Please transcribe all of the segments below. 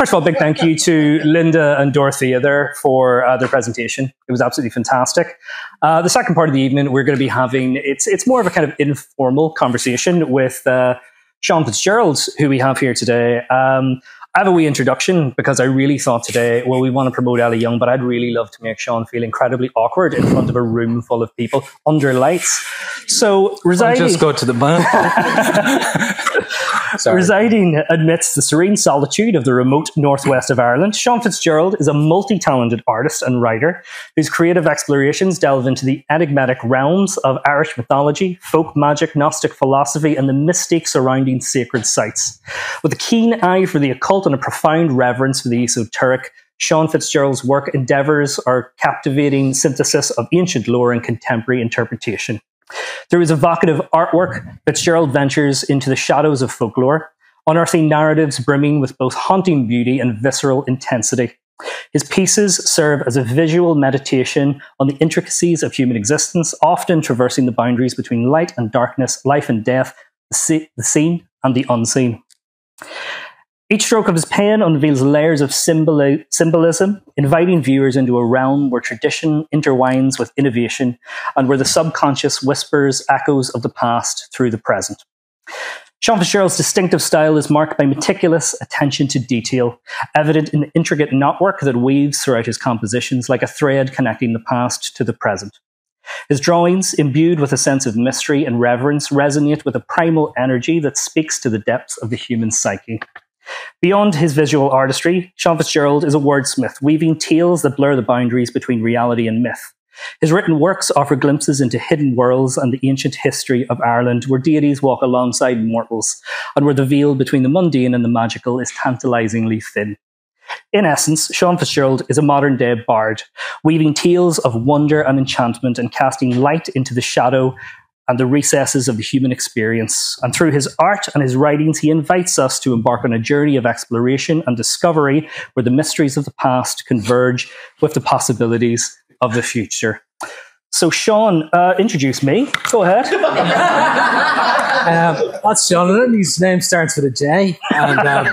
first of all, big thank you to Linda and Dorothea there for uh, their presentation. It was absolutely fantastic. Uh, the second part of the evening, we're going to be having it's it's more of a kind of informal conversation with uh, Sean Fitzgerald, who we have here today. Um, I have a wee introduction because I really thought today, well, we want to promote Ella Young, but I'd really love to make Sean feel incredibly awkward in front of a room full of people under lights. So residing, I'll just go to the bar. residing amidst the serene solitude of the remote northwest of Ireland, Sean Fitzgerald is a multi-talented artist and writer whose creative explorations delve into the enigmatic realms of Irish mythology, folk magic, Gnostic philosophy, and the mystique surrounding sacred sites. With a keen eye for the occult and a profound reverence for the esoteric, Sean Fitzgerald's work endeavours are captivating synthesis of ancient lore and contemporary interpretation. Through his evocative artwork, Fitzgerald ventures into the shadows of folklore, unearthing narratives brimming with both haunting beauty and visceral intensity. His pieces serve as a visual meditation on the intricacies of human existence, often traversing the boundaries between light and darkness, life and death, the, seen and the unseen. Each stroke of his pen unveils layers of symboli- symbolism, inviting viewers into a realm where tradition intertwines with innovation and where the subconscious whispers echoes of the past through the present. Sean Fitzgerald's distinctive style is marked by meticulous attention to detail, evident in the intricate knotwork that weaves throughout his compositions like a thread connecting the past to the present. His drawings, imbued with a sense of mystery and reverence, resonate with a primal energy that speaks to the depths of the human psyche. Beyond his visual artistry, Sean Fitzgerald is a wordsmith, weaving tales that blur the boundaries between reality and myth. His written works offer glimpses into hidden worlds and the ancient history of Ireland, where deities walk alongside mortals, and where the veil between the mundane and the magical is tantalizingly thin. In essence, Sean Fitzgerald is a modern day bard, weaving tales of wonder and enchantment and casting light into the shadow and the recesses of the human experience. And through his art and his writings, he invites us to embark on a journey of exploration and discovery where the mysteries of the past converge with the possibilities of the future. So, Sean, uh, introduce me. Go ahead. um, that's Jonathan. His name starts with a J. And um,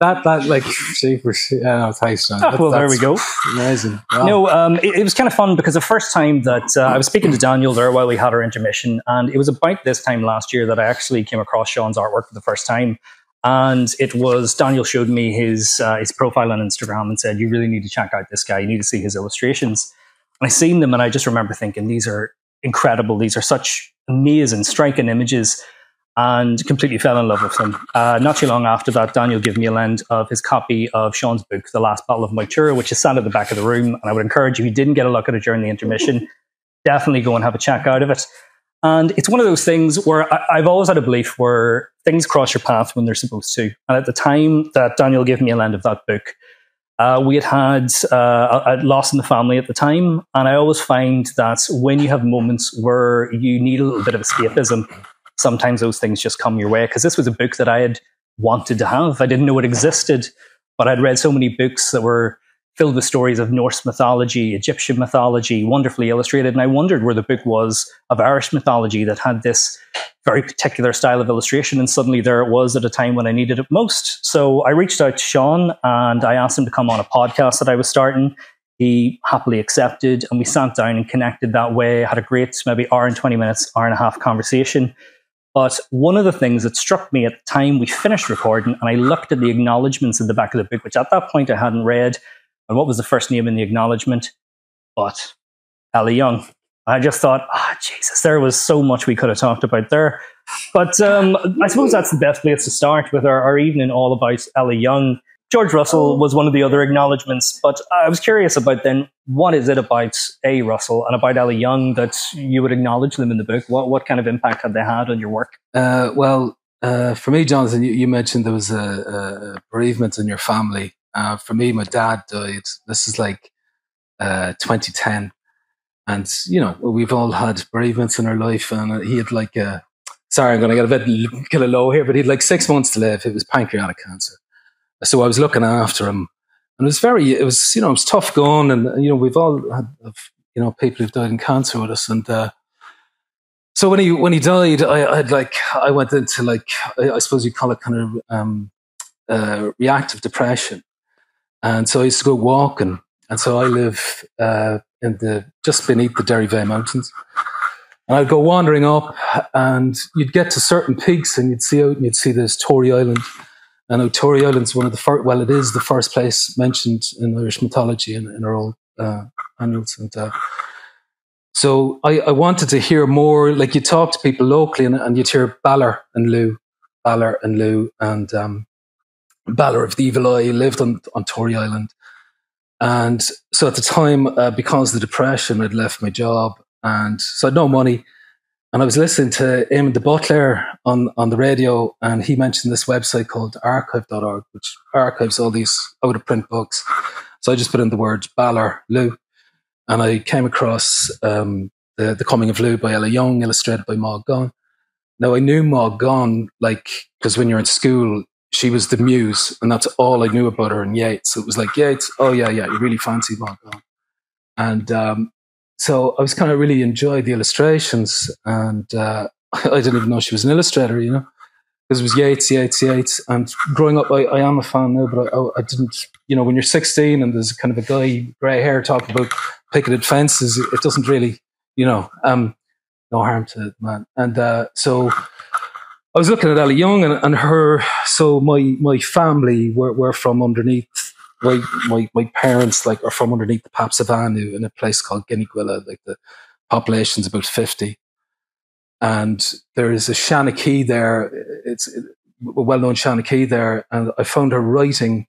that that like jeepers. Yeah, thanks, John. well, there we go. Amazing. Wow. No, um, it, it, was kind of fun because the first time that uh, I was speaking to Daniel there while we had our intermission, and it was about this time last year that I actually came across Sean's artwork for the first time. And it was Daniel showed me his uh, his profile on Instagram and said, "You really need to check out this guy. You need to see his illustrations." And I seen them, and I just remember thinking, "These are incredible. These are such amazing, striking images." And completely fell in love with him. Uh, not too long after that, Daniel gave me a lend of his copy of Sean's book, The Last Battle of Moytura, which is sat at the back of the room. And I would encourage you, if you didn't get a look at it during the intermission, definitely go and have a check out of it. And it's one of those things where I, have always had a belief where things cross your path when they're supposed to. And at the time that Daniel gave me a lend of that book, uh, we had had uh, a loss in the family at the time. And I always find that when you have moments where you need a little bit of escapism, sometimes those things just come your way. Because this was a book that I had wanted to have. I didn't know it existed, but I'd read so many books that were filled with stories of Norse mythology, Egyptian mythology, wonderfully illustrated. And I wondered where the book was of Irish mythology that had this very particular style of illustration. And suddenly there it was at a time when I needed it most. So I reached out to Sean and I asked him to come on a podcast that I was starting. He happily accepted and we sat down and connected that way, had a great maybe hour and 20 minutes, hour and a half conversation. But one of the things that struck me at the time we finished recording, and I looked at the acknowledgements in the back of the book, which at that point I hadn't read, and what was the first name in the acknowledgement? But Ella Young. I just thought, ah, oh, Jesus, there was so much we could have talked about there. But um, I suppose that's the best place to start with our, our evening all about Ella Young. George Russell oh. was one of the other acknowledgements, but I was curious about then what is it about A. Russell and about Ellie Young that you would acknowledge them in the book? What what kind of impact had they had on your work? Uh, well, uh, for me, Jonathan, you, you, mentioned there was a, a bereavement in your family. Uh, for me, my dad died. This is like uh, 2010, and you know we've all had bereavements in our life, and he had like a. Sorry, I'm going to get a bit kind of low here, but he had like six months to live. It was pancreatic cancer so I was looking after him, and it was very, it was you know, it was tough going, and you know, we've all had you know people who've died in cancer with us, and uh, so when he when he died, I had like I went into like I, I suppose you call it kind of um, uh, reactive depression, and so I used to go walking. And so I live uh, in the just beneath the Derryveagh Mountains, and I'd go wandering up, and you'd get to certain peaks, and you'd see out, and you'd see this Tory Island. And Tory Island's one of the first. Well, it is the first place mentioned in Irish mythology in, in our old uh, annals, and uh, so I, I, wanted to hear more. Like you talk to people locally, and, and you'd hear Balor and Lugh, Balor and Lugh, and um, Balor of the Evil Eye lived on on Tory Island, and so at the time, uh, because of the depression, I'd left my job, and so I had no money. And I was listening to Eamon de Butler on, on the radio, and he mentioned this website called archive.org, which archives all these out of print books. So I just put in the words Balor Lugh, and I came across um, the, the Coming of Lugh by Ella Young, illustrated by Maud. Now I knew Maud like, because when you're in school, she was the muse, and that's all I knew about her and Yeats. It was like Yeats, oh yeah, yeah, you really fancy Maud. And um, so I was kind of really enjoyed the illustrations, and uh, I didn't even know she was an illustrator, you know, because it was Yeats, Yeats, Yeats. And growing up, I, I am a fan now, but I, I, didn't, you know, when you're 16 and there's kind of a guy, grey hair, talking about picketed fences, it doesn't really, you know, um, no harm to it, man. And uh, so I was looking at Ella Young and, and her. So my my family were, were from underneath. My, my my parents like are from underneath the Paps of Anu in a place called Gneeveguilla. Like the population's about fifty, and there is a Shanachie there. It's a well-known Shanachie there, and I found her writing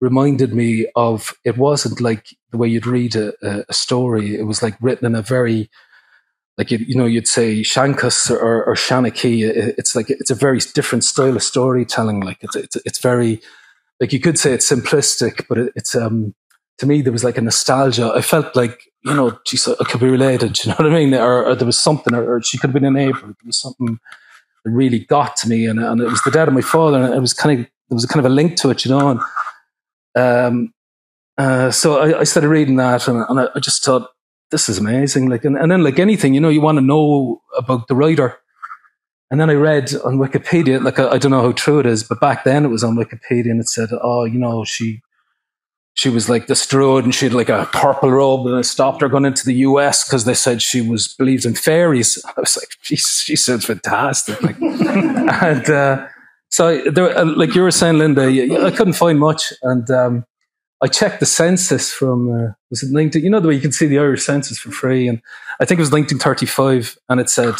reminded me of it wasn't like the way you'd read a, a story. It was like written in a very like you, know you'd say Shankus or, or Shanachie. It's like it's a very different style of storytelling. Like it's it's, it's very like you could say it's simplistic, but it, it's um to me there was like a nostalgia. I felt like you know, I could be related. You know what I mean? Or, or there was something, or, or, she could have been a neighbor. There was something that really got to me, and, and it was the death of my father, and it was kind of there was kind of a link to it, you know. And um, uh, so I, I, started reading that, and, and I, I, just thought this is amazing. Like, and, and then like anything, you know, you want to know about the writer. And then I read on Wikipedia, like I, I, don't know how true it is, but back then it was on Wikipedia, and it said, "Oh, you know, she she was like destroyed, and she had like a purple robe, and it stopped her going into the U.S. because they said she was believed in fairies." I was like, "She she sounds fantastic!" Like, and uh, so there, uh, like you were saying, Linda, I couldn't find much, and um, I checked the census from uh, was it 19? You know the way you can see the Irish census for free, and I think it was 1935, and it said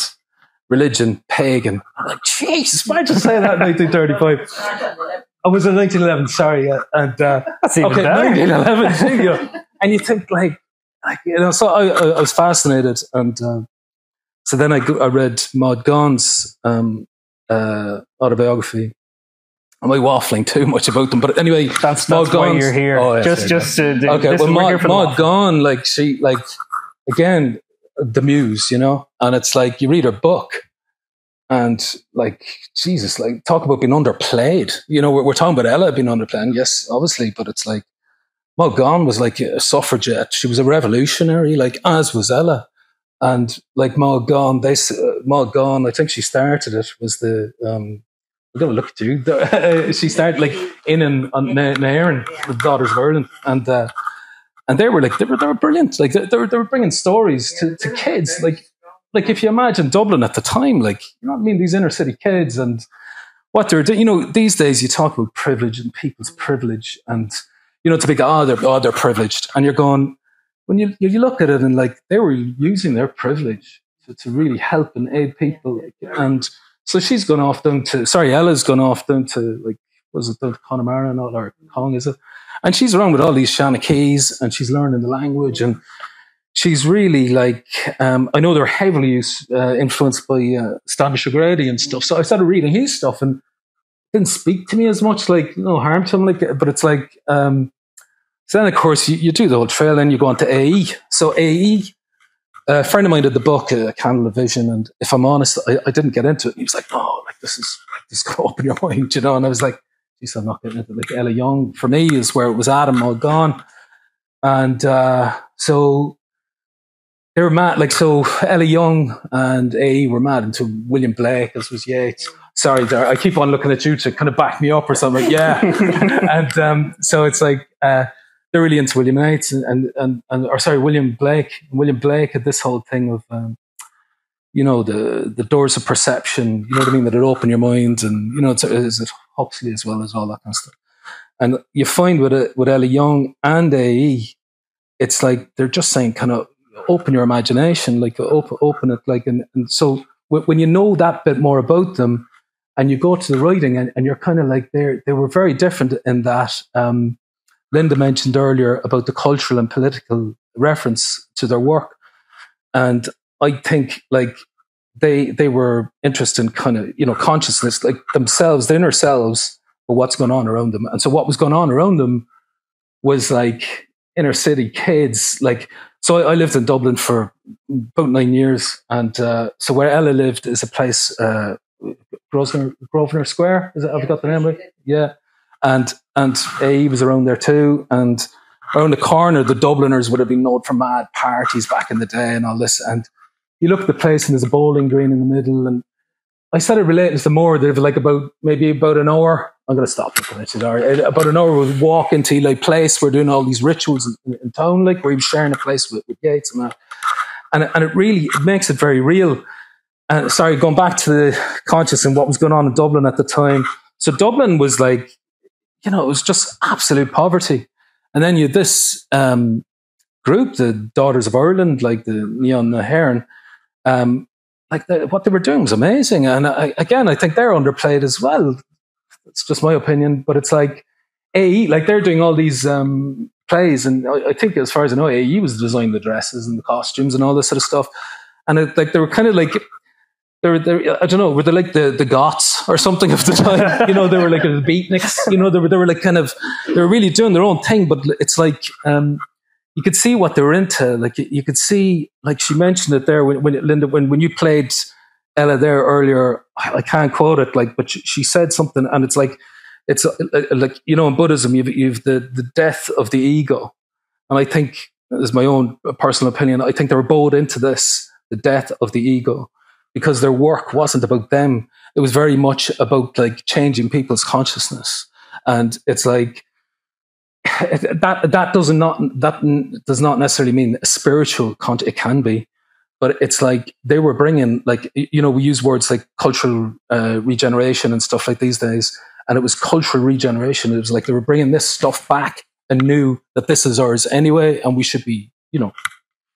religion pagan. I'm like, Jesus, why did you say that in 1935? I was in 1911. Sorry, yeah. and uh, That's even okay, better. 1911. and you think like, like you know, so I, I was fascinated, and uh, so then I, I read Maud Gonne's um, uh, autobiography. Am I waffling too much about them? But anyway, that's, that's why you're here. Oh, yes, just, just to, okay. Well, Maud, Maud Gonne, like she, like again, the muse, you know, and it's like you read her book, and like Jesus, like talk about being underplayed. You know, we're, we're talking about Ella being underplayed, yes, obviously, but it's like Maud Gonne was like a suffragette. She was a revolutionary, like as was Ella. And like Maud Gonne, they uh, Maud Gonne, I think she started it. Was the um, we're gonna look at you. she started like Inghinidhe na hÉireann, the Daughters of Ireland, and uh, and they were like they were they were brilliant. Like they, they were they were bringing stories to, to kids. Like like if you imagine Dublin at the time, like you know what I mean, these inner city kids and what they're doing. You know, these days you talk about privilege and people's privilege, and you know a big oh they're oh they're privileged, and you're going when you you look at it and like they were using their privilege to, to really help and aid people, and so she's gone off down to sorry, Ella's gone off down to like was it to Connemara and all or Cong is it? And she's around with all these Shanachies and she's learning the language and she's really like um, I know they're heavily uh, influenced by uh, Standish O'Grady and stuff. So I started reading his stuff and didn't speak to me as much. Like no harm to him, like but it's like um, so then, of course, you, you do the whole trail, and you go on to AE. So AE, a friend of mine did the book, uh, Candle of Vision, and if I'm honest, I, I, didn't get into it. He was like, "Oh, like this is like, this go up in your mind," you know. And I was like, "Geez, I'm not getting into it." Like Ella Young for me is where it was Adam all gone, and uh, so they were mad. Like so, Ella Young and AE were mad into William Blake, as was Yeats. sorry, I keep on looking at you to kind of back me up or something. Yeah. and um, so it's like, uh, they're really into William Yeats and, and, and, and, or sorry, William Blake. William Blake had this whole thing of, um, you know, the, the doors of perception, you know what I mean? That it open your mind and, you know, it's, is it Huxley as well as all that kind of stuff. And you find with, it, with Ella Young and AE, it's like they're just saying kind of open your imagination, like open, open it. Like, and, and so when you know that bit more about them and you go to the writing and, and you're kind of like, they they were very different in that, um, Linda mentioned earlier about the cultural and political reference to their work. And I think like they they were interested in kind of, you know, consciousness, like themselves, their inner selves, but what's going on around them. And so what was going on around them was like inner city kids, like so I, I lived in Dublin for about nine years. And uh, so where Ella lived is a place uh, Grosvenor, Grosvenor Square. Is it, have I got the name right? Yeah and and he was around there too. And around the corner, the Dubliners would have been known for mad parties back in the day and all this. And you look at the place, and there's a bowling green in the middle. And I started relating to the more. They've like about maybe about an hour. I'm going to stop looking at it. About an hour, we walk into like place. We're doing all these rituals in, in town, like was sharing a place with, with Yeats and that. And and it really it makes it very real. And sorry, going back to the conscious and what was going on in Dublin at the time. So Dublin was like you know, it was just absolute poverty. And then you this um, group, the Daughters of Ireland, like the Inghinidhe na hÉireann, um, like the, what they were doing was amazing. And I, again, I think they're underplayed as well. It's just my opinion, but it's like AE, like they're doing all these um, plays, and I, think as far as I know, AE was designing the dresses and the costumes and all this sort of stuff. And it, like they were kind of like they were, they were, I don't know, were they like the, the Goths or something of the time? you know, they were like the beatniks, you know, they were, they were like kind of, they were really doing their own thing, but it's like, um, you could see what they're into. Like you, you could see, like she mentioned it there when, when Linda, when, when you played Ella there earlier, I can't quote it, like, but she, she said something and it's like, it's uh, uh, like, you know, in Buddhism, you've, you've the, the death of the ego. And I think, as my own personal opinion, I think they were bowed into this, the death of the ego because their work wasn't about them. It was very much about like changing people's consciousness. And it's like, that that does not that does not necessarily mean spiritual content. It can be, but it's like they were bringing like you know we use words like cultural uh, regeneration and stuff like these days, and it was cultural regeneration. It was like they were bringing this stuff back and knew that this is ours anyway, and we should be you know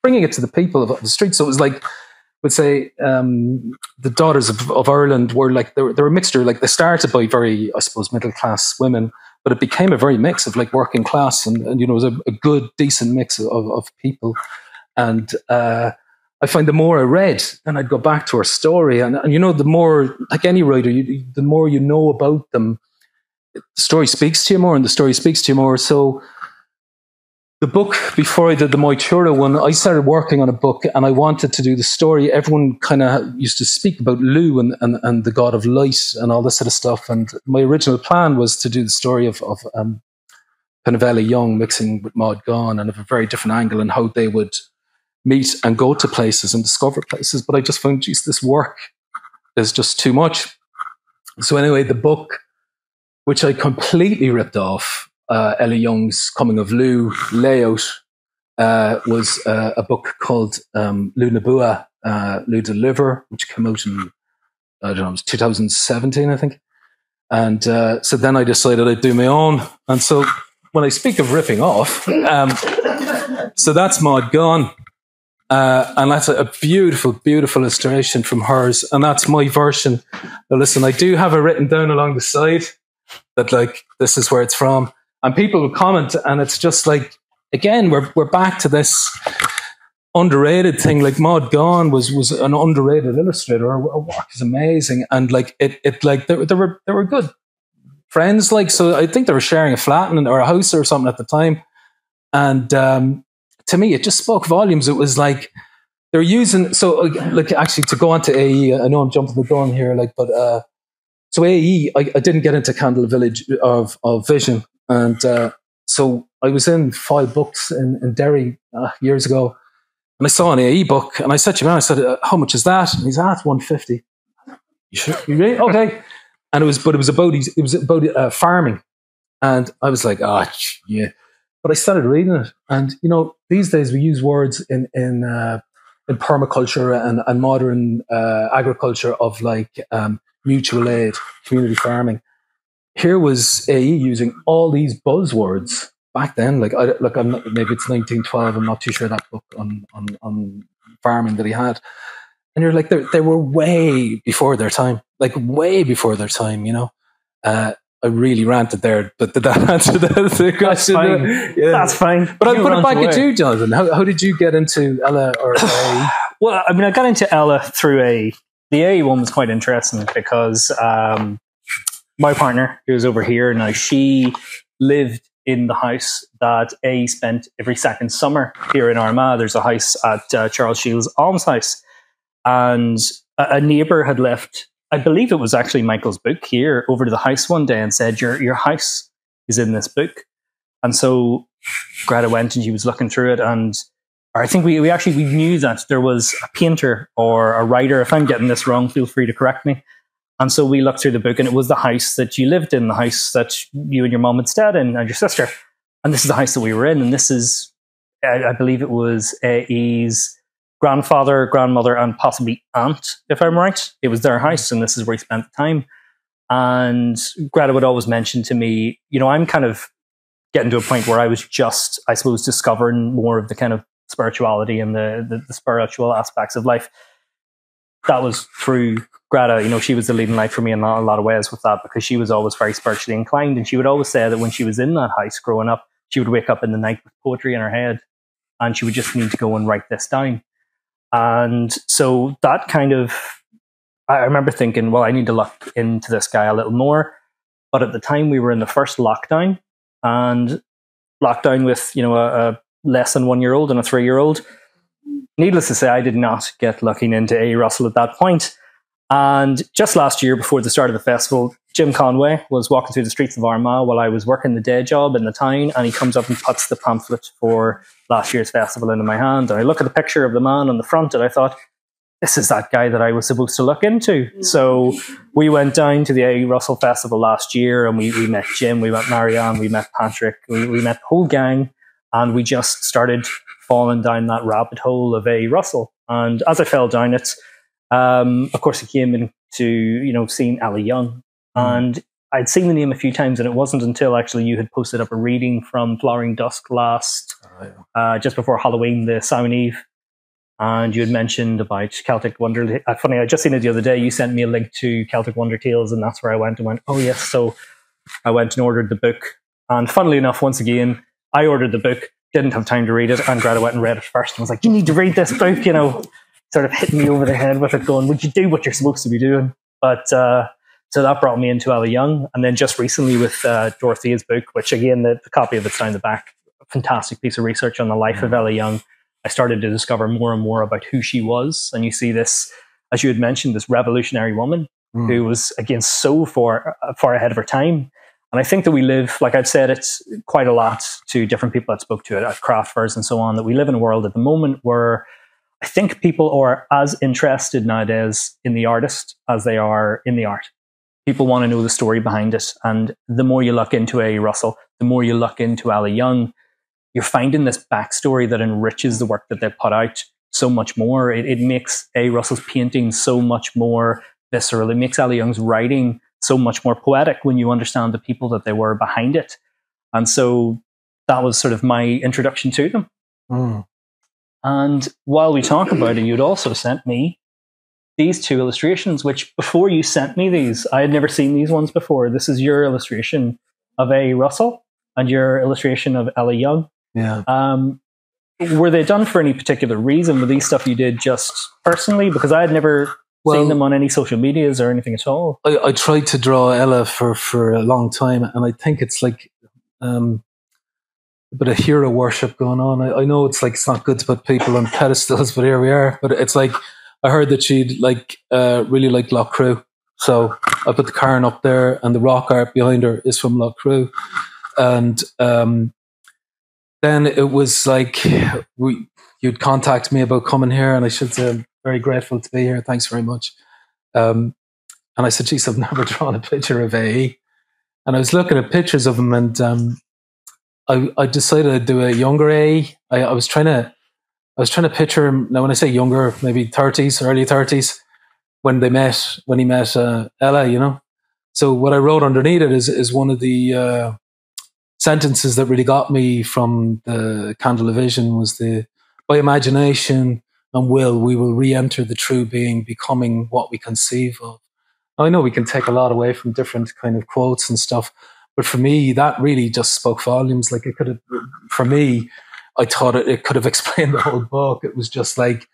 bringing it to the people of the street. So it was like would say um, the daughters of, of, Ireland were like they were, they were a mixture. Like they started by very, I suppose, middle class women, but it became a very mix of like working class and, and you know, it was a, a good, decent mix of, of people. And uh, I find the more I read, and I'd go back to her story, and, and you know, the more like any writer, you, the more you know about them, the story speaks to you more, and the story speaks to you more. So the book before I did the Moytura one, I started working on a book and I wanted to do the story. Everyone kind of used to speak about Lugh and, and, and, the god of light and all this sort of stuff. And my original plan was to do the story of, of um, Young mixing with Maud Gonne and of a very different angle and how they would meet and go to places and discover places. But I just found, geez, this work is just too much. So anyway, the book, which I completely ripped off, uh, Ella Young's Coming of Lugh layout uh, was uh, a book called um, Lugh na Bua, uh, Lugh Deliver, which came out in, I don't know, it was 2017, I think. And uh, so then I decided I'd do my own. And so when I speak of ripping off, um, so that's Maud Gonne. Uh, and that's a, a, beautiful, beautiful illustration from hers. And that's my version. Now, listen, I do have it written down along the side that, like, this is where it's from and people will comment, and it's just like again, we're we're back to this underrated thing. Like Maud Gonne was was an underrated illustrator. Her, work is amazing, and like it it like there, there were there were good friends. Like so, I think they were sharing a flat in, or a house or something at the time, and um, to me, it just spoke volumes. It was like they're using so like actually to go on to AE. I know I'm jumping the gun here, like, but uh, so AE, I, I didn't get into Candle Village of of Vision and uh, so I was in Foyle Books in, in Derry uh, years ago, and I saw an AE book, and I said to him, I said, uh, "How much is that?" And he's at ah, one fifty. You sure? You really? Okay. And it was, but it was about it was about uh, farming, and I was like, oh yeah. But I started reading it, and you know, these days we use words in in uh, in permaculture and, and modern uh, agriculture of like um, mutual aid, community farming. Here was AE using all these buzzwords back then. Like, I, like I'm not, maybe it's 1912. I'm not too sure that book on on, on farming that he had. And you're like, they were way before their time, like way before their time. You know, uh, I really ranted there, but did that answer the, the question? That's fine. Yeah. That's fine. But I put it back away. at you, Jonathan. How, how did you get into Ella or A? well, I mean, I got into Ella through a. The A one was quite interesting because um, my partner, who was over here now, she lived in the house that A spent every second summer here in Armagh. There's a house at uh, Charles Shields Alms House. And a, a neighbour had left, I believe it was actually Michael's book here, over to the house one day and said, Your, your house is in this book. And so Greta went and she was looking through it and I think we, we actually we knew that there was a painter or a writer. If I'm getting this wrong, feel free to correct me. And so we looked through the book, and it was the house that you lived in, the house that you and your mom had stayed in, and your sister. And this is the house that we were in. And this is, I, I believe it was E's grandfather, grandmother, and possibly aunt, if I'm right. It was their house, and this is where he spent the time. And Greta would always mention to me, you know, I'm kind of getting to a point where I was just, I suppose, discovering more of the kind of spirituality and the, the, the spiritual aspects of life. That was through Greta, you know, she was the leading light for me in a lot of ways with that because she was always very spiritually inclined. And she would always say that when she was in that house growing up, she would wake up in the night with poetry in her head and she would just need to go and write this down. And so that kind of, I remember thinking, well, I need to look into this guy a little more. But at the time, we were in the first lockdown and lockdown with, you know, a, a less than one year old and a three year old. Needless to say, I did not get looking into A. Russell at that point. And just last year, before the start of the festival, Jim Conway was walking through the streets of Armagh while I was working the day job in the town, and he comes up and puts the pamphlet for last year's festival into my hand. And I look at the picture of the man on the front, and I thought, this is that guy that I was supposed to look into. So we went down to the A. Russell Festival last year, and we, we met Jim, we met Marianne, we met Patrick, we, we met the whole gang, and we just started falling down that rabbit hole of A. Russell. And as I fell down it, um, of course, I came into you know seeing Ella Young, mm. and I'd seen the name a few times, and it wasn't until actually you had posted up a reading from Flowering Dusk last, oh, yeah. uh, just before Halloween, the Samhain Eve, and you had mentioned about Celtic Wonder. Uh, funny, I just seen it the other day. You sent me a link to Celtic Wonder Tales, and that's where I went and went, oh yes. So I went and ordered the book, and funnily enough, once again, I ordered the book, didn't have time to read it, and Greta went and read it first, and was like, "You need to read this book," you know sort of hitting me over the head with it, going, "Would you do what you're supposed to be doing?" But uh, so that brought me into Ella Young, and then just recently with uh, Dorothea's book, which again the, the, copy of it's down the back, fantastic piece of research on the life mm-hmm. of Ella Young. I started to discover more and more about who she was, and you see this, as you had mentioned, this revolutionary woman mm. who was again so far far ahead of her time. And I think that we live, like I've said, it's quite a lot to different people that spoke to it at craft fairs and so on, that we live in a world at the moment where I think people are as interested nowadays in the artist as they are in the art. People want to know the story behind it. And the more you look into A. Russell, the more you look into Ella Young, you're finding this backstory that enriches the work that they put out so much more. It, it makes A. Russell's painting so much more visceral. It makes Ella Young's writing so much more poetic when you understand the people that they were behind it. And so that was sort of my introduction to them. Mm. And while we talk about it, you'd also sent me these two illustrations, which before you sent me these, I had never seen these ones before. This is your illustration of A. Russell and your illustration of Ella Young. Yeah. Um, were they done for any particular reason? Were these stuff you did just personally? Because I had never well, seen them on any social medias or anything at all. I, I, tried to draw Ella for, for a long time, and I think it's like um, a bit of hero worship going on. I, I, know it's like it's not good to put people on pedestals, but here we are. But it's like I heard that she'd like uh, really like Loughcrew, so I put the cairn up there, and the rock art behind her is from Loughcrew, and um, then it was like we you'd contact me about coming here, and I should say very grateful to be here. Thanks very much. Um, And I said, geez, I've never drawn a picture of AE. And I was looking at pictures of him and um, I, I decided to do a younger AE. I, I was trying to I was trying to picture him. Now, when I say younger, maybe 30s, early 30s, when they met, when he met uh, Ella, you know. So what I wrote underneath it is is one of the uh, sentences that really got me from the Candle of Vision was the by imagination and will we will re-enter the true being, becoming what we conceive of. I know we can take a lot away from different kind of quotes and stuff, but for me, that really just spoke volumes. Like it could have, for me, I thought it, it could have explained the whole book. It was just like,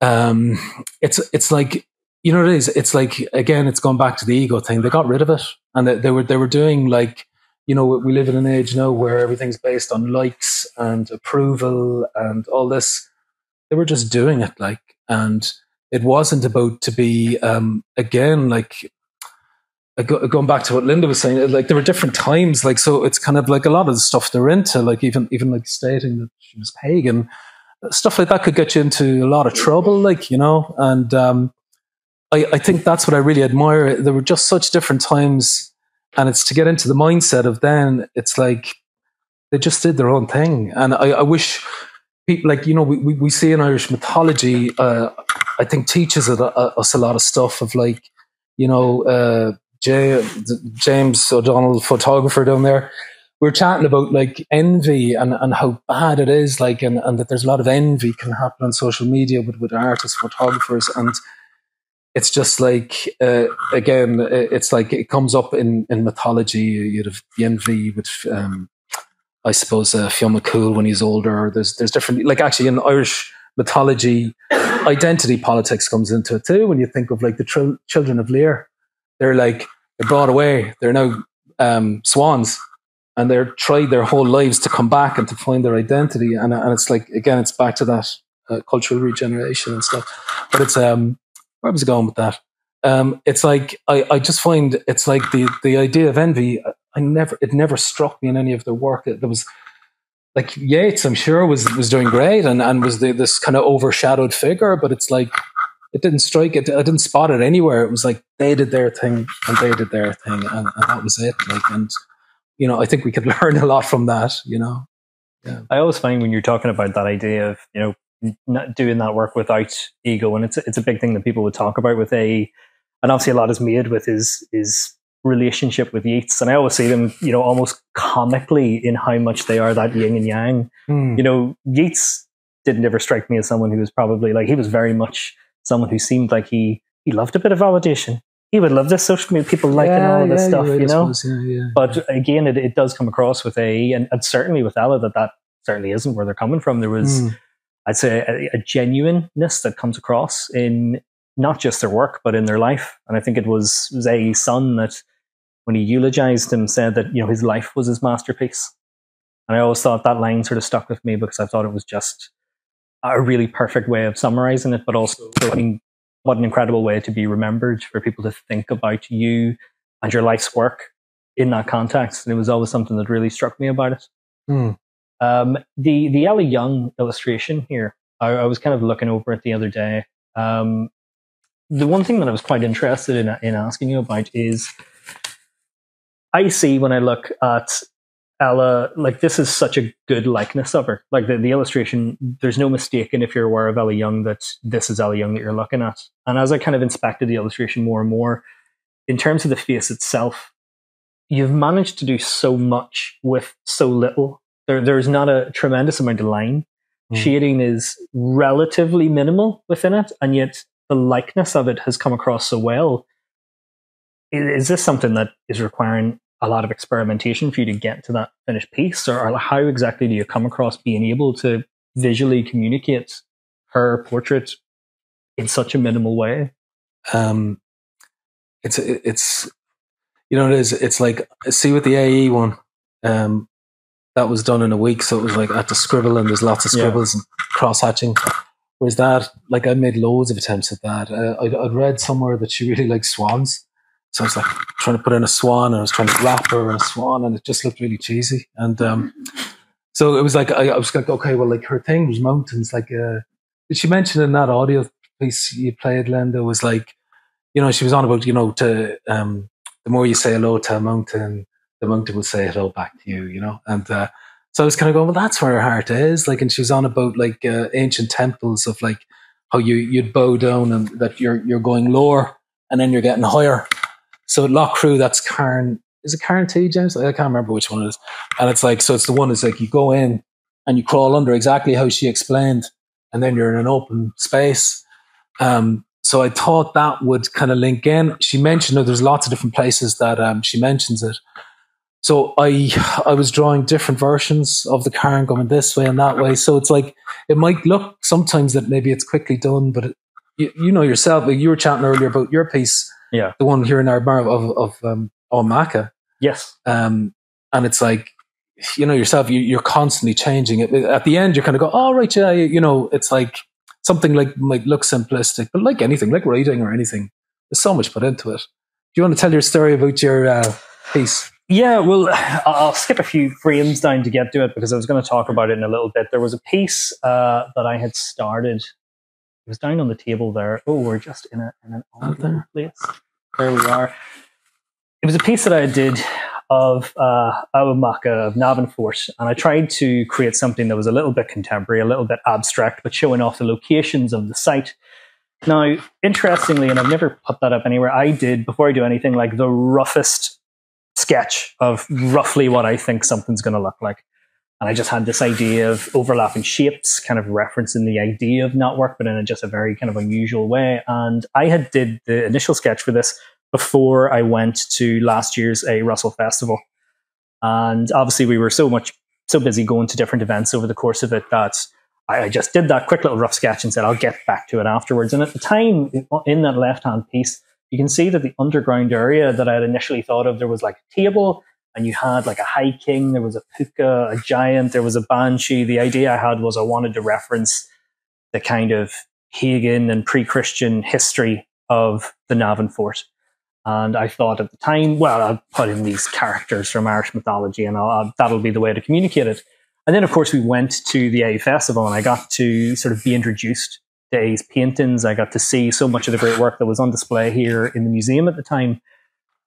um, it's it's like you know what it is. It's like again, it's gone back to the ego thing. They got rid of it, and they, they were they were doing like you know we live in an age now where everything's based on likes and approval and all this. They were just doing it like, and it wasn't about to be um, again like going back to what Linda was saying, like there were different times, like so it's kind of like a lot of the stuff they're into, like even even like stating that she was pagan, stuff like that could get you into a lot of trouble, like you know. And um, I I think that's what I really admire. There were just such different times, and it's to get into the mindset of then. It's like they just did their own thing, and I, I wish people like you know we, we, we see in Irish mythology. Uh, I think teaches it, uh, us a lot of stuff of like you know. Uh, Jay, James O'Donnell, photographer down there, we are chatting about like envy and, and how bad it is, like, and, and that there's a lot of envy can happen on social media with, with artists, photographers, and it's just like uh, again, it's like it comes up in, in mythology. You have the envy with, um, I suppose, uh, Fionn McCool when he's older. There's there's different like actually in Irish mythology, identity politics comes into it too. When you think of like the tr- children of Lear, they're like they're brought away. They're now um, swans, and they're tried their whole lives to come back and to find their identity. And and it's like again, it's back to that uh, cultural regeneration and stuff. But it's um, where was I going with that? Um, it's like I, I just find it's like the the idea of envy. I never it never struck me in any of their work. It, there was like Yeats, I'm sure was was doing great and and was the, this kind of overshadowed figure, but it's like it didn't strike it. I didn't spot it anywhere. It was like they did their thing and they did their thing, and, and that was it. Like, and you know, I think we could learn a lot from that. You know, yeah. I always find when you're talking about that idea of you know not doing that work without ego, and it's it's a big thing that people would talk about with a, and obviously a lot is made with his his relationship with Yeats, and I always see them, you know, almost comically in how much they are that yin and yang. Mm. You know, Yeats didn't ever strike me as someone who was probably like he was very much someone who seemed like he he loved a bit of validation. He would love this social media, people liking yeah, all of this yeah, stuff, right, you know. Suppose, yeah, but again, it, it does come across with AE and, and certainly with Ella that that certainly isn't where they're coming from. There was, mm. I'd say, a, a genuineness that comes across in not just their work but in their life. And I think it was, it was AE's son that when he eulogized him said that you know his life was his masterpiece. And I always thought that line sort of stuck with me because I thought it was just a really perfect way of summarizing it, but also what an incredible way to be remembered for people to think about you and your life's work in that context. And it was always something that really struck me about it. Mm. Um, the the Ella Young illustration here, I, I, was kind of looking over it the other day. Um, the one thing that I was quite interested in in asking you about is I see when I look at Ella, like this is such a good likeness of her. Like the, the illustration, there's no mistake. And if you're aware of Ella Young that this is Ella Young that you're looking at. And as I kind of inspected the illustration more and more, in terms of the face itself, you've managed to do so much with so little. There, there's not a tremendous amount of line. Mm. Shading is relatively minimal within it, and yet the likeness of it has come across so well. Is this something that is requiring a lot of experimentation for you to get to that finished piece or, how exactly do you come across being able to visually communicate her portrait in such a minimal way? Um it's it's you know it is it's like see with the ae one um that was done in a week so it was like i had to scribble and there's lots of scribbles yeah. and cross hatching whereas that like i made loads of attempts at that. Uh, I'd, I'd read somewhere that she really likes swans so I was like trying to put in a swan and I was trying to wrap her in a swan and it just looked really cheesy. And um, so it was like, I, I, was like, okay, well, like her thing was mountains. Like, uh, she mention in that audio piece you played, Linda, was like, you know, she was on about, you know, to um, the more you say hello to a mountain, the mountain will say hello back to you, you know, and uh, so I was kind of going, well, that's where her heart is. Like, and she was on about like uh, ancient temples of like how you you'd bow down and that you're you're going lower and then you're getting higher. So Loughcrew, that's Cairn. Is it Cairn T, James? I can't remember which one it is. And it's like, so it's the one that's like you go in and you crawl under exactly how she explained, and then you're in an open space. Um, so I thought that would kind of link in. She mentioned that there's lots of different places that um, she mentions it. So I I was drawing different versions of the Cairn going this way and that way. So it's like it might look sometimes that maybe it's quickly done, but it, you, you know yourself. Like you were chatting earlier about your piece, yeah, the one here in our bar of of um, Omaka. Yes, um, and it's like you know yourself. You, are constantly changing it. At the end, you're kind of go, oh right, yeah, you know, it's like something like might look simplistic, but like anything, like writing or anything, there's so much put into it. Do you want to tell your story about your uh, piece? Yeah, well, I'll skip a few frames down to get to it because I was going to talk about it in a little bit. There was a piece uh, that I had started. It was down on the table there. Oh, we're just in, a, in an odd place. There we are. It was a piece that I did of uh, Eamhain Mhacha of Navanfort, and I tried to create something that was a little bit contemporary, a little bit abstract, but showing off the locations of the site. Now, interestingly, and I've never put that up anywhere, I did, before I do anything, like the roughest sketch of roughly what I think something's going to look like. And I just had this idea of overlapping shapes, kind of referencing the idea of network, but in a, just a very kind of unusual way. And I had did the initial sketch for this before I went to last year's A Russell Festival. And obviously we were so much, so busy going to different events over the course of it that I just did that quick little rough sketch and said, I'll get back to it afterwards. And at the time, in that left hand piece, you can see that the underground area that I had initially thought of, there was like a table and you had like a high king, there was a puka, a giant, there was a banshee. The idea I had was I wanted to reference the kind of pagan and pre-Christian history of the Navan fort. And I thought at the time, well, I'll put in these characters from Irish mythology and I'll, that'll be the way to communicate it. And then, of course, we went to the A Festival and I got to sort of be introduced days paintings. I got to see so much of the great work that was on display here in the museum at the time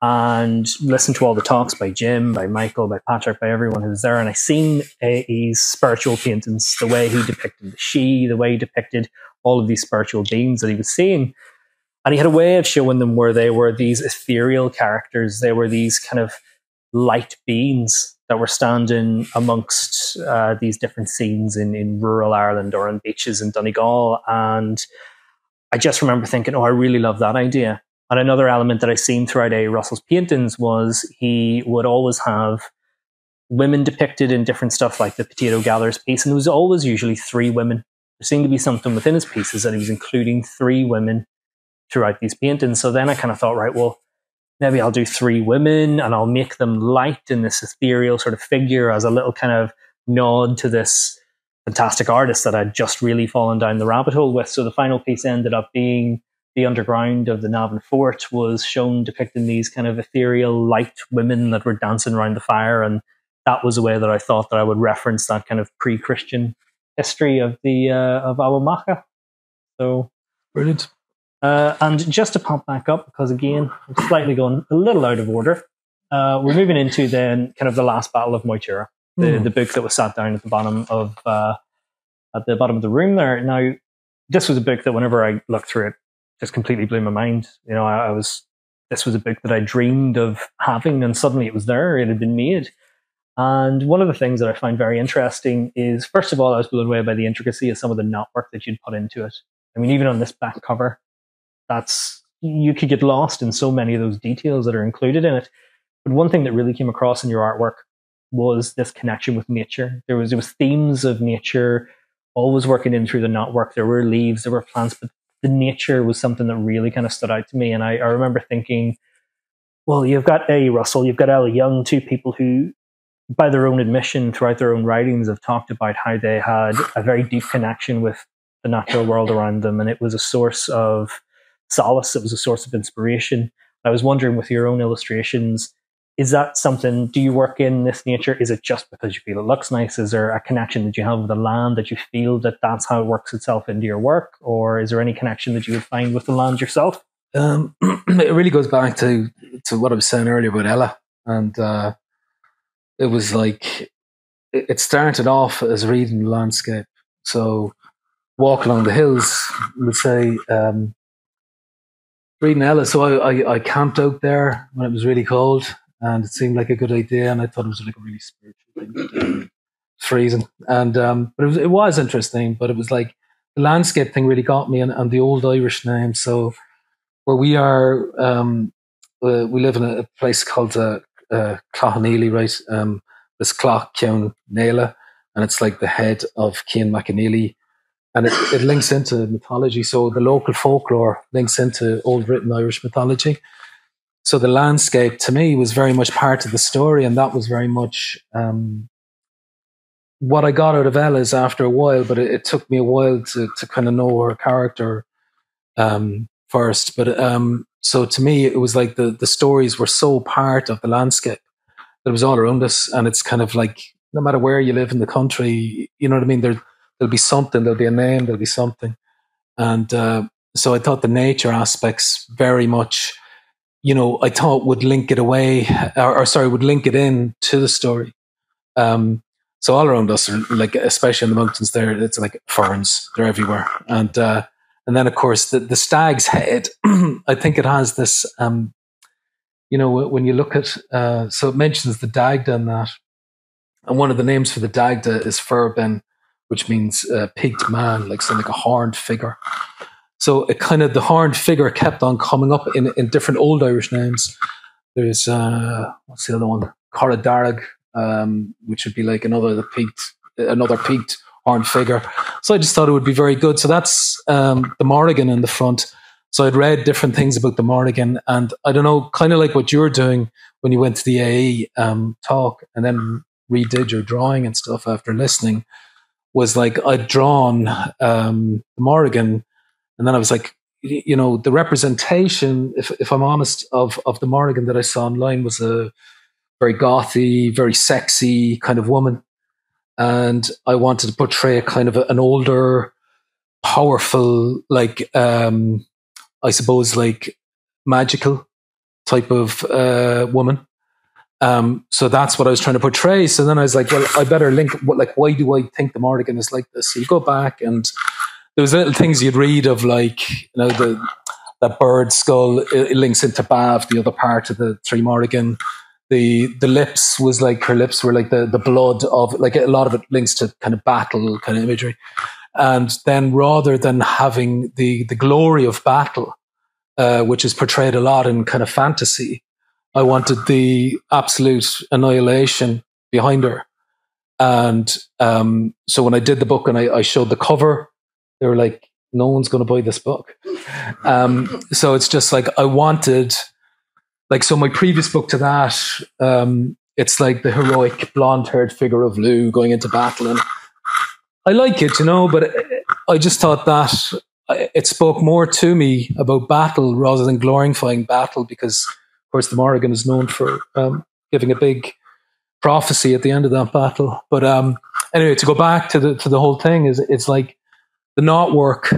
and listen to all the talks by Jim, by Michael, by Patrick, by everyone who was there. And I seen his spiritual paintings, the way he depicted the Sidhe, the way he depicted all of these spiritual beings that he was seeing. And he had a way of showing them where they were these ethereal characters. They were these kind of light beings that were standing amongst uh, these different scenes in, in rural Ireland or on beaches in Donegal. And I just remember thinking, oh, I really love that idea. And another element that I seen throughout A. Russell's paintings was he would always have women depicted in different stuff like the potato gatherers piece. And it was always usually three women. There seemed to be something within his pieces that he was including three women throughout these paintings. So then I kind of thought, right, well, maybe I'll do three women and I'll make them light in this ethereal sort of figure as a little kind of nod to this fantastic artist that I'd just really fallen down the rabbit hole with. So the final piece ended up being the underground of the Navan fort was shown depicting these kind of ethereal light women that were dancing around the fire. And that was a way that I thought that I would reference that kind of pre-Christian history of the, uh, of Eamhain Mhacha. So brilliant. Uh, and just to pop back up, because again, I'm slightly going a little out of order, uh, we're moving into then kind of the last battle of Moytura, the, mm. the book that was sat down at the bottom of uh, at the bottom of the room there. Now, this was a book that whenever I looked through it, just completely blew my mind. You know, I, I was this was a book that I dreamed of having, and suddenly it was there. It had been made. And one of the things that I find very interesting is, first of all, I was blown away by the intricacy of some of the knotwork that you'd put into it. I mean, even on this back cover, that's you could get lost in so many of those details that are included in it. But one thing that really came across in your artwork was this connection with nature. There was there was themes of nature always working in through the knotwork. There were leaves, there were plants, but the nature was something that really kind of stood out to me. And I, I remember thinking, well, you've got A. Russell, you've got Ella Young, two people who, by their own admission, throughout their own writings, have talked about how they had a very deep connection with the natural world around them, and it was a source of solace. It was a source of inspiration. I was wondering with your own illustrations, is that something, do you work in this nature? Is it just because you feel it looks nice? Is there a connection that you have with the land that you feel that that's how it works itself into your work? Or is there any connection that you would find with the land yourself? um, it really goes back to to what I was saying earlier about Ella, and uh, it was like it started off as reading the landscape. So walk along the hills, would say, um, reading Ella. So I, I, I, camped out there when it was really cold, and it seemed like a good idea, and I thought it was like a really spiritual thing. freezing, and um, but it was, it was interesting, but it was like the landscape thing really got me, and, and the old Irish name. So where we are, um, uh, we live in a, place called uh, uh, right? Um, this clock, Cian Naila, and it's like the head of Cian McAneely. And it, it links into mythology. So the local folklore links into old written Irish mythology. So the landscape to me was very much part of the story, and that was very much um, what I got out of Ella's after a while. But it, it, took me a while to to kind of know her character um, first. But um, so to me, it was like the the stories were so part of the landscape that was all around us, and it's kind of like no matter where you live in the country, you know what I mean. There there'll be something, there'll be a name, there'll be something, and uh, so I thought the nature aspects very much, you know, I thought would link it away, or, or sorry, would link it in to the story. Um, so all around us, like especially in the mountains, there it's like ferns; they're everywhere, and uh, and then of course the the stag's head. I think it has this. Um, you know, when you look at, uh, so it mentions the Dagda in that, and one of the names for the Dagda is Furben, which means uh, pigged man, like something like a horned figure. So it kind of the horned figure kept on coming up in in different old Irish names. There's uh, what's the other one? Coradarag, um, which would be like another the peaked another peaked horned figure. So I just thought it would be very good. So that's um, the Morrigan in the front. So I'd read different things about the Morrigan, and I don't know, kind of like what you were doing when you went to the AE um, talk, and then redid your drawing and stuff after listening. Was like I'd drawn um, the Morrigan, and then I was like, you know, the representation, if if I'm honest, of of the Morrigan that I saw online was a very gothy, very sexy kind of woman, and I wanted to portray a kind of a, an older, powerful, like um, I suppose, like magical type of uh, woman. Um, so that's what I was trying to portray. So then I was like, well, I better link. What, like, why do I think the Morrigan is like this? So you go back and there was little things you'd read of, like you know, the bird skull it, links into Badb, the other part of the Three Morrigan. The the lips was like her lips were like the the blood of like a lot of it links to kind of battle kind of imagery. And then rather than having the, the glory of battle, uh, which is portrayed a lot in kind of fantasy, I wanted the absolute annihilation behind her. And um, so when I did the book and I, I, showed the cover, they were like, no one's going to buy this book. Um, so it's just like I wanted, like, so my previous book to that, um, it's like the heroic blonde haired figure of Lugh going into battle. And I like it, you know, but I just thought that it spoke more to me about battle rather than glorifying battle because, of course, the Morrigan is known for um, giving a big prophecy at the end of that battle. But um, anyway, to go back to the to the whole thing is it's like the knot work.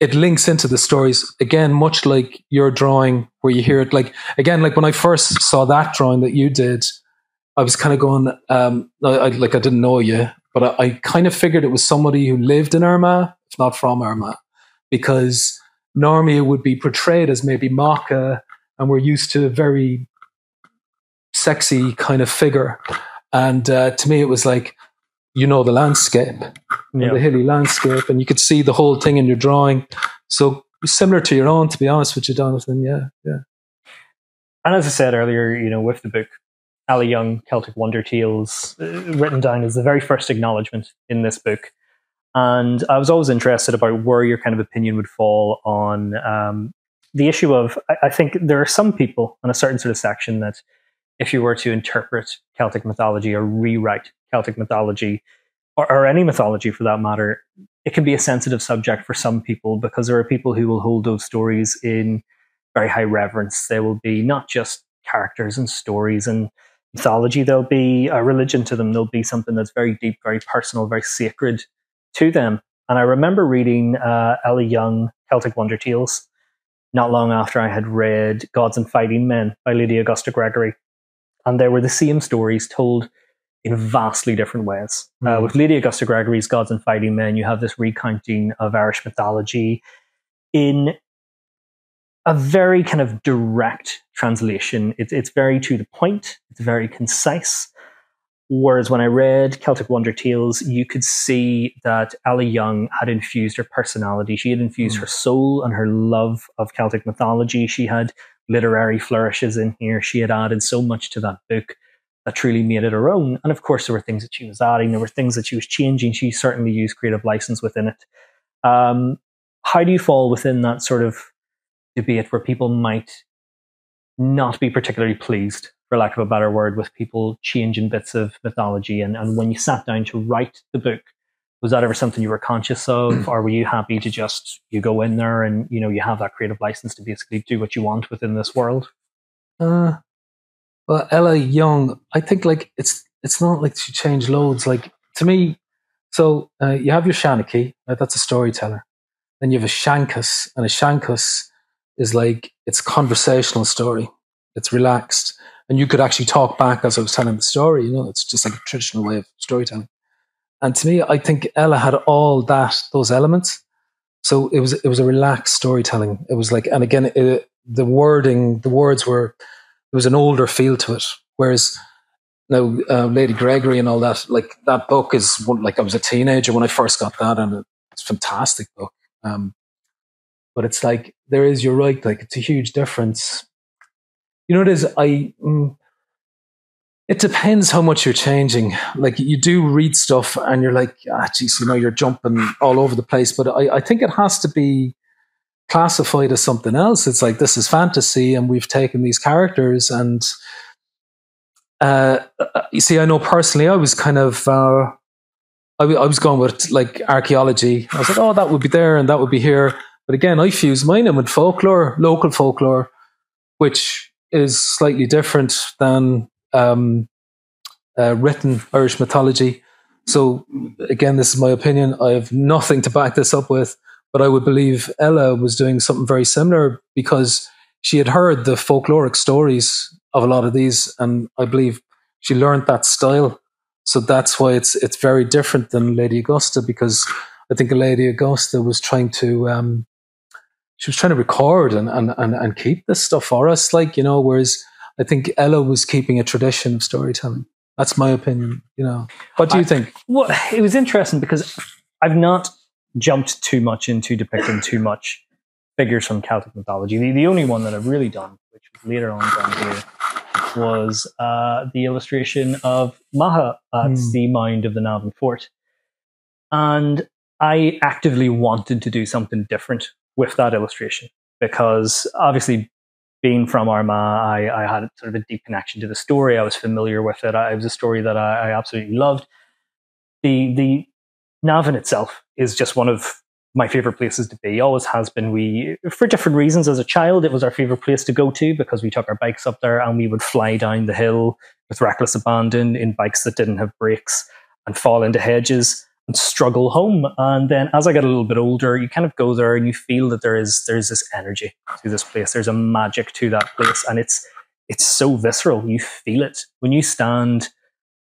It links into the stories again, much like your drawing, where you hear it. Like again, like when I first saw that drawing that you did, I was kind of going, um, I, I, like I didn't know you, but I, I kind of figured it was somebody who lived in Armagh, if not from Armagh, because normally it would be portrayed as maybe Macha, and we're used to a very sexy kind of figure. And uh, to me, it was like, you know, the landscape, yeah. the hilly landscape, and you could see the whole thing in your drawing. So similar to your own, to be honest with you, Jonathan. Yeah, yeah. And as I said earlier, you know, with the book, Ella Young, Celtic Wonder Tales, uh, written down as the very first acknowledgement in this book. And I was always interested about where your kind of opinion would fall on um, the issue of. I, I, think there are some people in a certain sort of section that, if you were to interpret Celtic mythology or rewrite Celtic mythology, or, or any mythology for that matter, it can be a sensitive subject for some people because there are people who will hold those stories in very high reverence. They will be not just characters and stories and mythology. There'll be a religion to them. There'll be something that's very deep, very personal, very sacred to them. And I remember reading uh, Ella Young, Celtic Wonder Tales, not long after I had read Gods and Fighting Men by Lady Augusta Gregory. And they were the same stories told in vastly different ways. Mm. Uh, hmm. with Lady Augusta Gregory's Gods and Fighting Men, you have this recounting of Irish mythology in a very kind of direct translation. It's, it's very to the point, it's very concise. Whereas when I read Celtic Wonder Tales, you could see that Ella Young had infused her personality. She had infused mm. her soul and her love of Celtic mythology. She had literary flourishes in here. She had added so much to that book that truly made it her own. And of course, there were things that she was adding, there were things that she was changing. She certainly used creative license within it. Um, how do you fall within that sort of debate where people might not be particularly pleased for lack of a better word, with people changing bits of mythology. And, and when you sat down to write the book, was that ever something you were conscious of, or were you happy to just you go in there and you know you have that creative license to basically do what you want within this world? Uh, well, Ella Young, I think like it's it's not like she changed loads. Like to me, so uh, you have your Shanachie, right? That's a storyteller. Then you have a shankus and a shankus is like it's conversational story. It's relaxed and you could actually talk back as I was telling the story. You know, it's just like a traditional way of storytelling. And to me, I think Ella had all that those elements. So it was it was a relaxed storytelling. It was like, and again, it, the wording, the words were there was an older feel to it. Whereas now, uh, Lady Gregory and all that, like that book is like I was a teenager when I first got that, and it's a fantastic book. Um, but it's like there is, you're right, like it's a huge difference you know it is i mm, it depends how much you're changing. Like you do read stuff and you're like ah geez you know you're jumping all over the place. But i, I think it has to be classified as something else. It's like this is fantasy and we've taken these characters and uh, uh you see i know personally i was kind of uh, I, I was going with like archaeology. I was like oh that would be there and that would be here. But again i fuse mine in with folklore local folklore which is slightly different than um, uh, written Irish mythology. So, again, this is my opinion. I have nothing to back this up with, but I would believe Ella was doing something very similar because she had heard the folkloric stories of a lot of these, and I believe she learned that style. So that's why it's it's very different than Lady Augusta because I think Lady Augusta was trying to um, she was trying to record and, and, and, and keep this stuff for us, like, you know, whereas I think Ella was keeping a tradition of storytelling. That's my opinion, you know. What do you I, think? Well, it was interesting because I've not jumped too much into depicting too much figures from Celtic mythology. The, the only one that I've really done, which was later on down here, was uh, the illustration of Macha at mm. the Mound of the Navan Fort. And I actively wanted to do something different with that illustration because obviously being from Armagh, I, I, had sort of a deep connection to the story. I was familiar with it. I, it was a story that I, I, absolutely loved. The the Navan itself is just one of my favorite places to be. Always has been. We for different reasons. As a child, it was our favorite place to go to because we took our bikes up there and we would fly down the hill with reckless abandon in bikes that didn't have brakes and fall into hedges struggle home. And then as I get a little bit older, you kind of go there and you feel that there is there's this energy to this place. There's a magic to that place, and it's it's so visceral. You feel it when you stand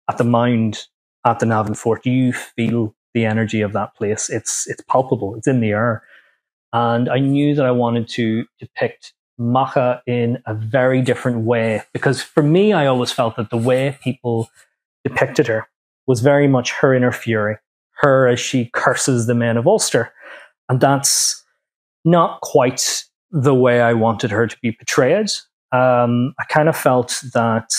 at the mound at the Navan Fort. You feel the energy of that place. It's it's palpable. It's in the air. And I knew that I wanted to depict Macha in a very different way because for me, I always felt that the way people depicted her was very much her inner fury her as she curses the men of Ulster. And that's not quite the way I wanted her to be portrayed. Um, I kind of felt that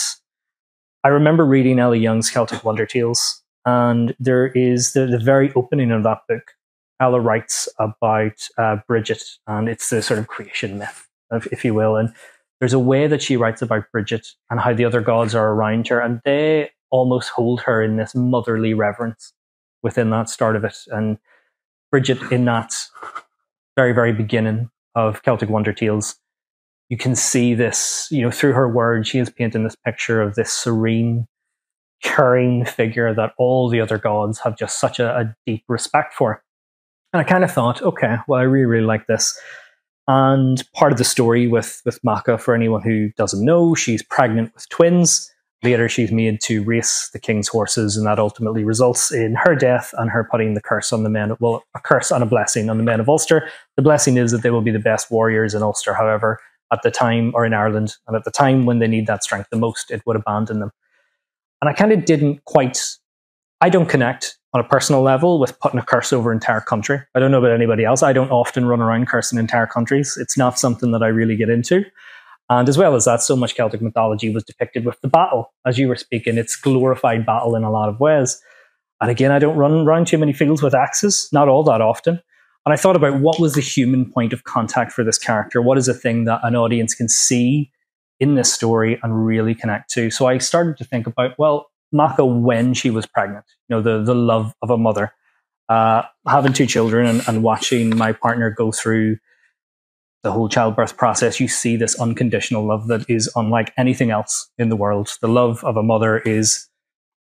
I remember reading Ella Young's Celtic Wonder Tales, and there is the, the very opening of that book. Ella writes about uh, Bridget, and it's the sort of creation myth, if, if you will. And there's a way that she writes about Bridget and how the other gods are around her, and they almost hold her in this motherly reverence within that start of it. And Bridget, in that very, very beginning of Celtic Wonder Tales, you can see this, you know, through her words, she is painting this picture of this serene, caring figure that all the other gods have just such a, a deep respect for. And I kind of thought, okay, well, I really, really like this. And part of the story with, with Macha, for anyone who doesn't know, she's pregnant with twins. Later, she's made to race the king's horses, and that ultimately results in her death and her putting the curse on the men. Well, a curse and a blessing on the men of Ulster. The blessing is that they will be the best warriors in Ulster. However, at the time, or in Ireland, and at the time when they need that strength the most, it would abandon them. And I kind of didn't quite. I don't connect on a personal level with putting a curse over an entire country. I don't know about anybody else. I don't often run around cursing entire countries. It's not something that I really get into. And as well as that, so much Celtic mythology was depicted with the battle, as you were speaking. It's glorified battle in a lot of ways. And again, I don't run around too many fields with axes, not all that often. And I thought about what was the human point of contact for this character? What is a thing that an audience can see in this story and really connect to? So I started to think about, well, Macha when she was pregnant, you know, the, the love of a mother. Uh, having two children and, and watching my partner go through the whole childbirth process, you see this unconditional love that is unlike anything else in the world. The love of a mother is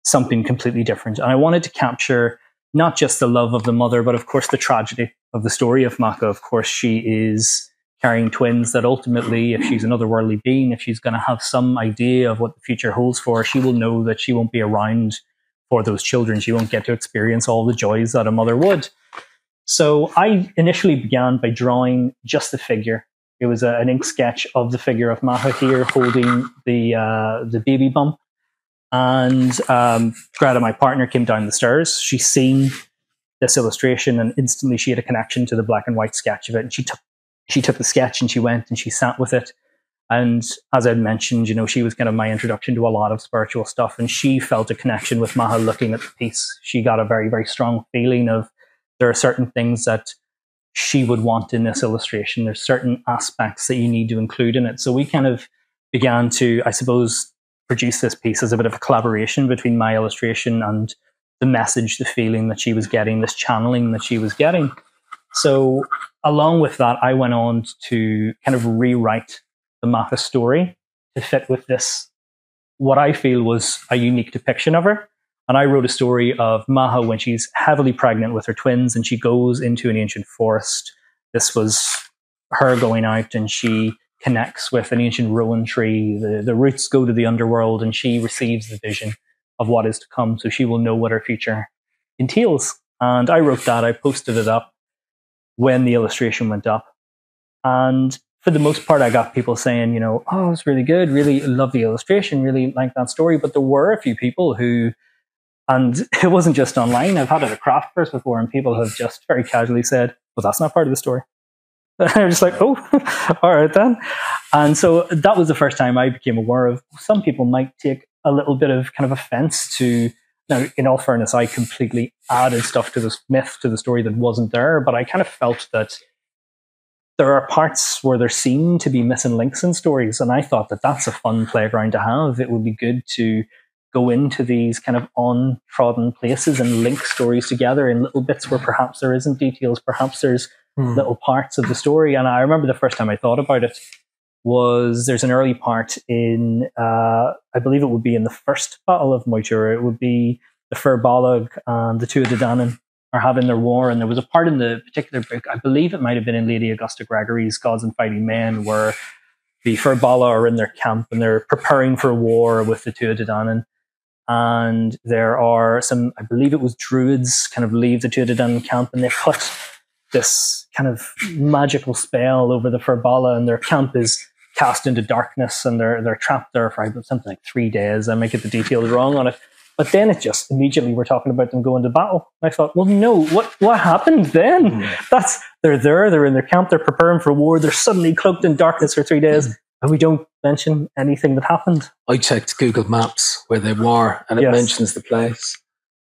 something completely different. And I wanted to capture not just the love of the mother, but of course the tragedy of the story of Macha. Of course, she is carrying twins that ultimately, if she's another worldly being, if she's going to have some idea of what the future holds for her, she will know that she won't be around for those children. She won't get to experience all the joys that a mother would. So I initially began by drawing just the figure. It was a, an ink sketch of the figure of Macha here holding the uh, the baby bump. And um, Greta, my partner, came down the stairs. She seen this illustration, and instantly she had a connection to the black and white sketch of it. And she took she took the sketch and she went and she sat with it. And as I'd mentioned, you know, she was kind of my introduction to a lot of spiritual stuff, and she felt a connection with Macha looking at the piece. She got a very, very strong feeling of there are certain things that she would want in this illustration. There's certain aspects that you need to include in it. So we kind of began to, I suppose, produce this piece as a bit of a collaboration between my illustration and the message, the feeling that she was getting, this channeling that she was getting. So along with that, I went on to kind of rewrite the Macha story to fit with this, what I feel was a unique depiction of her. And I wrote a story of Macha when she's heavily pregnant with her twins and she goes into an ancient forest. This was her going out and she connects with an ancient rowan tree. The, the roots go to the underworld and she receives the vision of what is to come. So she will know what her future entails. And I wrote that, I posted it up when the illustration went up. And for the most part, I got people saying, you know, oh, it's really good, really love the illustration, really like that story. But there were a few people who and it wasn't just online. I've had it at craft fairs before, and people have just very casually said, well, that's not part of the story. And I'm just like, oh, all right then. And so that was the first time I became aware of some people might take a little bit of kind of offense to. Now, in all fairness, I completely added stuff to this myth, to the story that wasn't there, but I kind of felt that there are parts where there seem to be missing links in stories. And I thought that that's a fun playground to have. It would be good to go into these kind of untrodden places and link stories together in little bits where perhaps there isn't details, perhaps there's hmm. little parts of the story. And I remember the first time I thought about it was there's an early part in, uh, I believe it would be in the first Battle of Moytura. It would be the Fir Bolg and the Tuatha Dé Danann are having their war. And there was a part in the particular book, I believe it might have been in Lady Augusta Gregory's Gods and Fighting Men, where the Fir Bolg are in their camp and they're preparing for war with the Tuatha Dé Danann and there are some, I believe it was druids, kind of leave the Danann camp, and they put this kind of magical spell over the Fir Bolg, and their camp is cast into darkness, and they're they're trapped there for something like three days. I might get the details wrong on it, but then it just immediately we're talking about them going to battle. I thought, well, no, what what happened then? Mm. That's they're there, they're in their camp, they're preparing for war, they're suddenly cloaked in darkness for three days. Mm and we don't mention anything that happened. I checked Google Maps where they were, and it yes. mentions the place.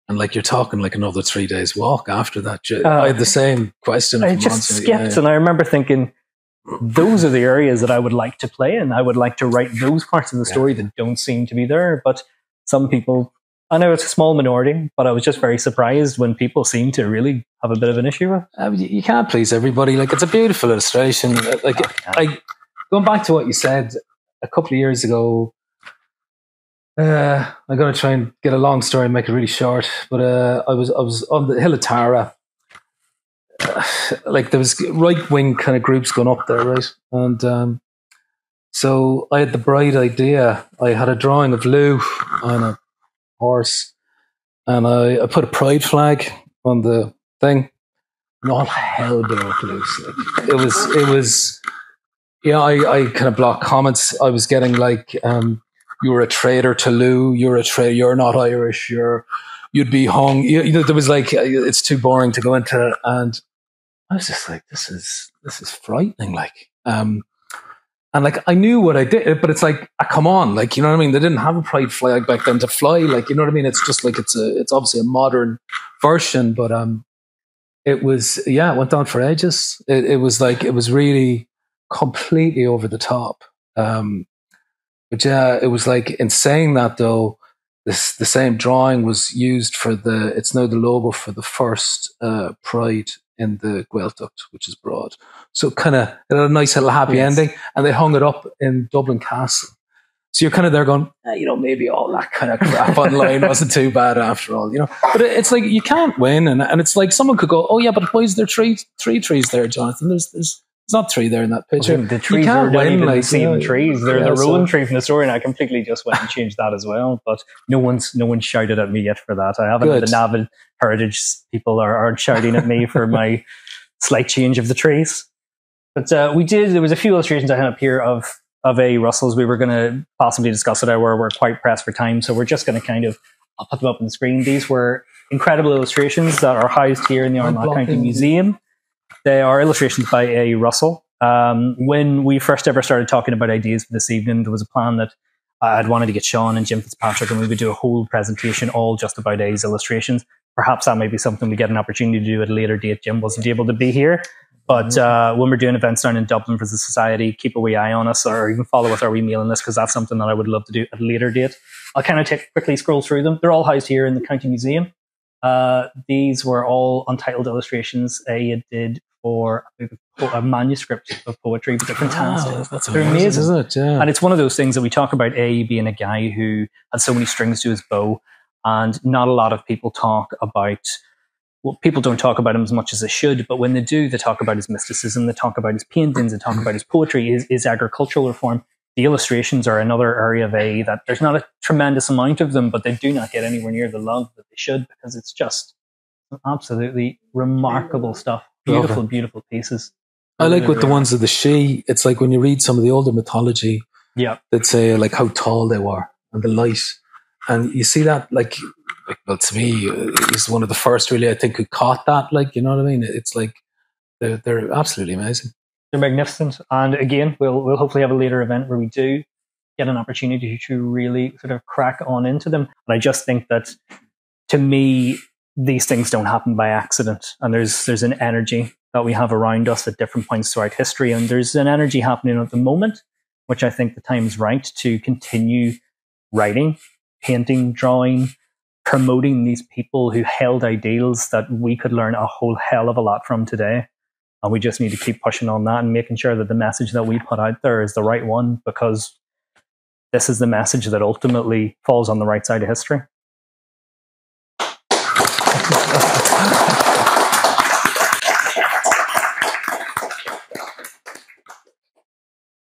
And like you're talking like another three days walk after that. Uh, I had the same question. I just skipped, yeah, yeah. and I remember thinking, those are the areas that I would like to play in. I would like to write those parts of the story yeah. that don't seem to be there. But some people, I know it's a small minority, but I was just very surprised when people seem to really have a bit of an issue with. Uh, you can't please everybody. Like it's a beautiful illustration. Like I going back to what you said a couple of years ago, uh, I'm going to try and get a long story and make it really short. But uh, I was I was on the hill of Tara. like there was right wing kind of groups going up there, right? And um, so I had the bright idea. I had a drawing of Lugh on a horse, and I, I put a pride flag on the thing, and all hell broke loose. Like, it was, it was, yeah. I, I kind of blocked comments. I was getting like, um, "You're a traitor to Lugh. You're a traitor. You're not Irish. You're." You'd be hung. You, you know, there was like, it's too boring to go into, and I was just like, this is this is frightening. Like, um, and like I knew what I did, but it's like, ah, come on, like you know what I mean. They didn't have a pride flag back then to fly, like you know what I mean. It's just like it's a, it's obviously a modern version, but um, it was yeah, it went on for ages. It, it was like it was really completely over the top. Um, but yeah, it was like in saying that though, this the same drawing was used for the. It's now the logo for the first uh, Pride in the Gaeltacht, which is broad. So kind of it had a nice little happy yes. ending, and they hung it up in Dublin Castle. So you're kind of there going, eh, you know, maybe all that kind of crap online wasn't too bad after all, you know. But it's like you can't win, and, and it's like someone could go, oh yeah, but why is there three three trees there, Jonathan? There's there's there's not three there in that picture. Well, the trees are not even like, the same yeah, trees. They're yeah, the ruined so. tree from the story, and I completely just went and changed that as well. But no one's no one shouted at me yet for that. I haven't Good. had the Navan Heritage people are, aren't shouting at me for my slight change of the trees. But uh, we did. There was a few illustrations I had up here of of AE Russell's. We were going to possibly discuss it. However, we're quite pressed for time, so we're just going to kind of. I'll put them up on the screen. These were incredible illustrations that are housed here in the Armagh County Museum. They are illustrations by AE Russell. Um, when we first ever started talking about ideas for this evening, there was a plan that I'd wanted to get Sean and Jim Fitzpatrick, and we would do a whole presentation all just about AE's illustrations perhaps that may be something we get an opportunity to do at a later date. Jim wasn't able to be here. But mm-hmm. uh, when we're doing events down in Dublin for the society, keep a wee eye on us or even follow us our wee mailing list because that's something that I would love to do at a later date. I'll kind of take, quickly scroll through them. They're all housed here in the County Museum. Uh, these were all untitled illustrations AE did for a manuscript of poetry, but they're fantastic. Wow, that's they're amazing, isn't it? Yeah. And it's one of those things that we talk about AE being a guy who had so many strings to his bow and not a lot of people talk about well, people don't talk about him as much as they should, but when they do, they talk about his mysticism, they talk about his paintings, they talk about his poetry, his, his agricultural reform. The illustrations are another area of AE that there's not a tremendous amount of them, but they do not get anywhere near the love that they should because it's just absolutely remarkable stuff. Beautiful, beautiful pieces. I like with the ones of the she. it's like when you read some of the older mythology, yeah, they'd say like how tall they were and the light. And you see that like, like well to me uh, he's one of the first really I think who caught that like you know what I mean? It's like they're, they're absolutely amazing. They're magnificent. And again we'll we'll hopefully have a later event where we do get an opportunity to really sort of crack on into them. And I just think that to me these things don't happen by accident and there's there's an energy that we have around us at different points throughout history and there's an energy happening at the moment which I think the time is right to continue writing painting, drawing, promoting these people who held ideals that we could learn a whole hell of a lot from today. And we just need to keep pushing on that and making sure that the message that we put out there is the right one because this is the message that ultimately falls on the right side of history. Thank you.